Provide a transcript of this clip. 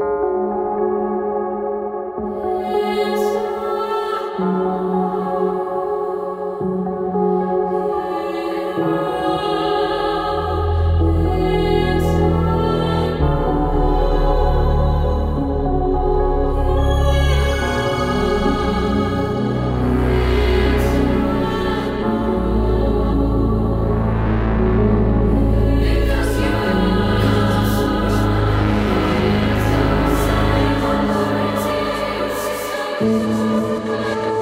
Música Música